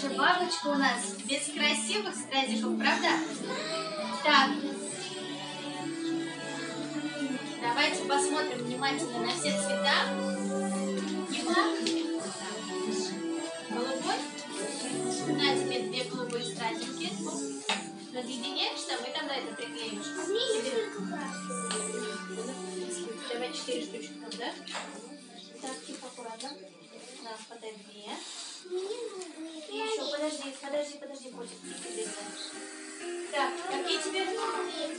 же бабочка у нас без красивых стразиков, правда? Так. Давайте посмотрим внимательно на все цвета. Его. Голубой. На тебе две голубые стразики. Разъединяешь там и тогда это приклеишь. Давай четыре штучки там, да? Так, тихо, аккуратно. На, хватай две. Еще, подожди, подожди, подожди, котик. Так, какие тебе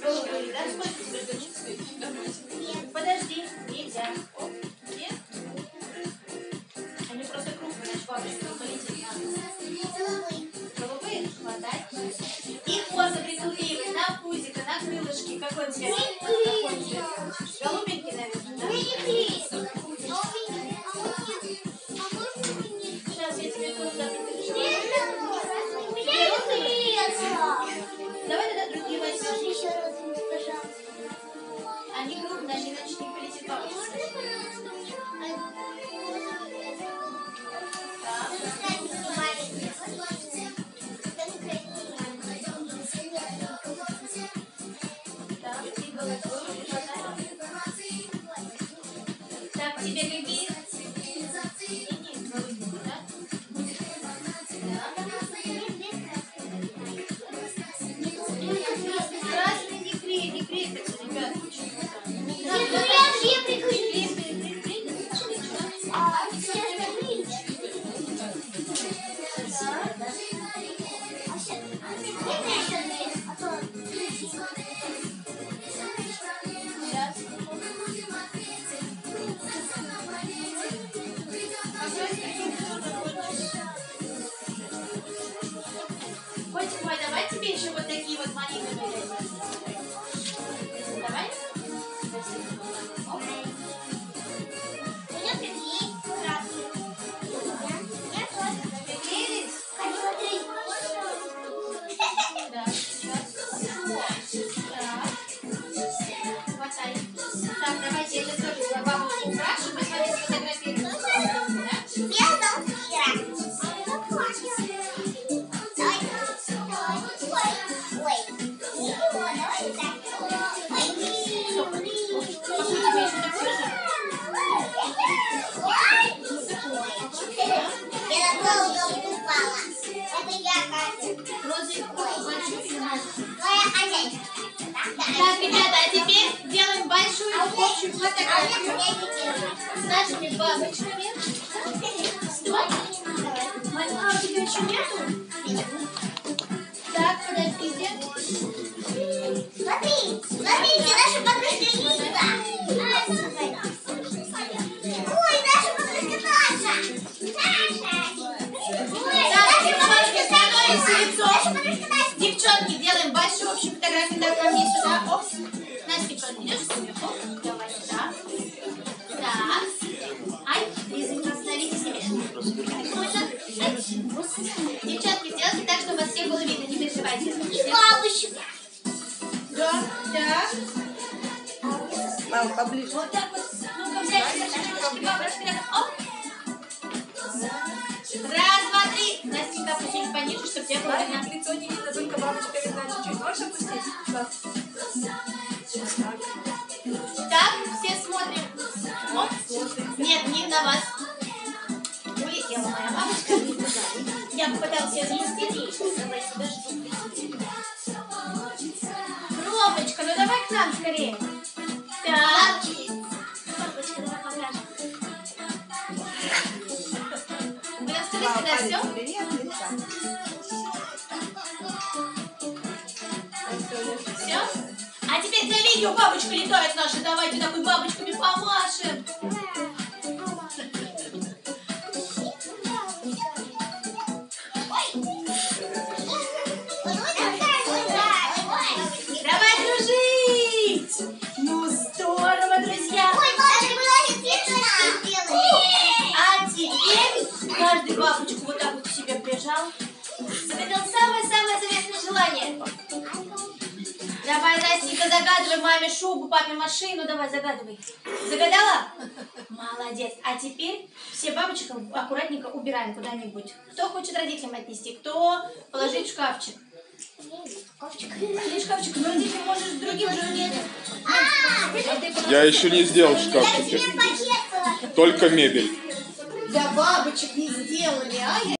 голубые, да? Сколько тебе точек? Подожди, нельзя. Оп, две. Они просто крупные, значит, бабушка полетит. Голубые хватай. И хвост приклеивай на пузико, на крылышки. Какой цвет? Голубенький, наверное, да? Так, и голубую Я на голову упала. Это я, Катя. Твоя хозяйка. Так, ребята, а теперь делаем большую общую фотографию с нашими бабочками. Бабушка. Да, так. Мама, поближе. Вот так вот. Ну-ка. Раз, два, три. Настенька, опустись пониже, чтобы тебя было видно. Лицо не видно, только бабочка видна чуть-чуть. Можешь опустить? Так. Так, все смотрим. Оп. Нет, не на вас. Улетела моя бабушка. Я попыталась ее заместить. Давай сюда жду. Нам скорее. Так. Давай все? А теперь для видео бабочка летает наша. Давайте такой бабочками помашем. Прижал. Загадал самое-самое заветное желание. Давай, Настенька, загадывай маме шубу, папе машину. Давай, загадывай. Загадала? Молодец. А теперь все бабочек аккуратненько убираем куда-нибудь. Кто хочет родителям отнести, кто положить в шкафчик. Или шкафчик, но родителям можешь другим же. А ты Я еще не сделал шкафчики. положу. Только мебель. Для бабочек не сделали, а?